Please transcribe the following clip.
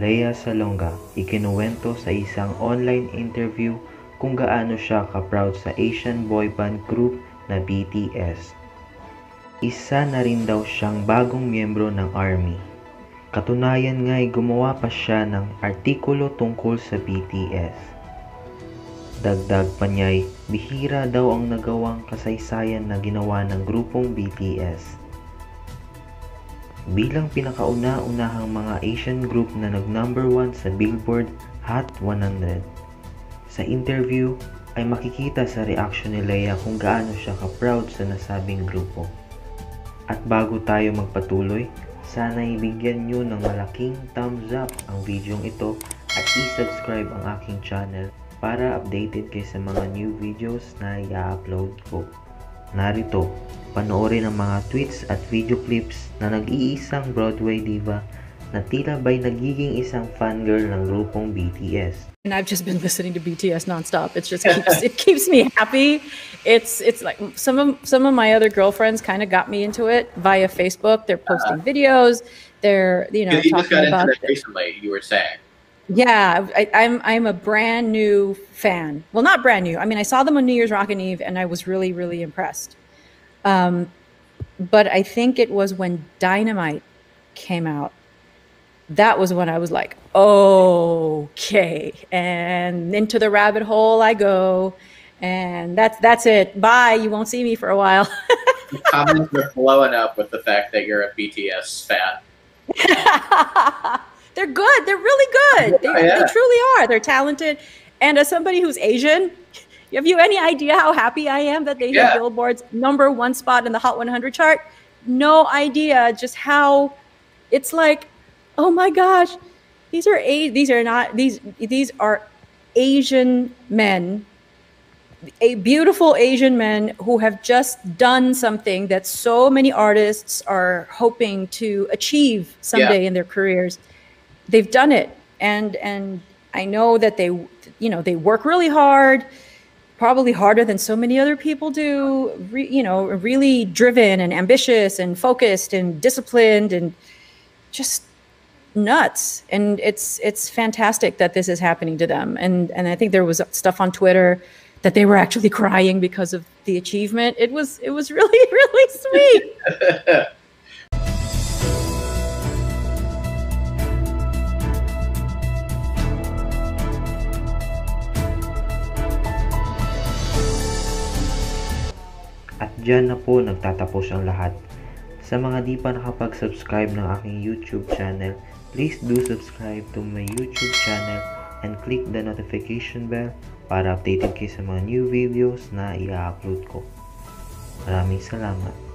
Lea Salonga ikinuwento sa isang online interview kung gaano siya ka-proud sa Asian boy band group na BTS. Isa na rin daw siyang bagong miyembro ng ARMY. Katunayan nga'y gumawa pa siya ng artikulo tungkol sa BTS. Dagdag pa niya'y bihira daw ang nagawang kasaysayan na ginawa ng grupong BTS. Bilang pinakauna-unahang mga Asian group na nag-number 1 sa Billboard Hot 100. Sa interview ay makikita sa reaction ni Leia kung gaano siya ka-proud sa nasabing grupo. At bago tayo magpatuloy, sana ibigyan nyo ng malaking thumbs up ang videong ito at i-subscribe ang aking channel para updated kayo sa mga new videos na i-upload ko. Narito, panoorin ang mga tweets at video clips na nag-iisang Broadway diva na tila ba'y nagiging isang fangirl ng grupong BTS. And I've just been listening to BTS nonstop. It just keeps it keeps me happy. It's it's like some of some of my other girlfriends kind of got me into it via Facebook. They're posting videos. They're you know You just got talking about recently, you were saying. Yeah, I, I'm I'm a brand new fan. Well, not brand new. I mean, I saw them on New Year's Rockin' Eve, and I was really really impressed. Um, but I think it was when Dynamite came out. That was when I was like, okay, and into the rabbit hole I go, and that's that's it. Bye. You won't see me for a while. The comments are blowing up with the fact that you're a BTS fan. They're good. They're really good. They, yeah. they truly are. They're talented. And as somebody who's Asian, have you any idea how happy I am that they hit Billboard's number one spot in the Hot 100 chart? No idea just how it's like, oh my gosh, these are a these are not these these are Asian men a beautiful Asian men who have just done something that so many artists are hoping to achieve someday in their careers. They've done it, and and I know that they, you know, they work really hard, probably harder than so many other people do. Re, you know, really driven and ambitious and focused and disciplined and just nuts. And it's it's fantastic that this is happening to them. And and i think there was stuff on twitter that they were actually crying because of the achievement. It was it was really really sweet At dyan na po nagtatapos ang lahat. Sa mga di pa nakapag-subscribe ng aking YouTube channel, please do subscribe to my YouTube channel and click the notification bell para updated kayo sa mga new videos na i-upload ko. Maraming salamat.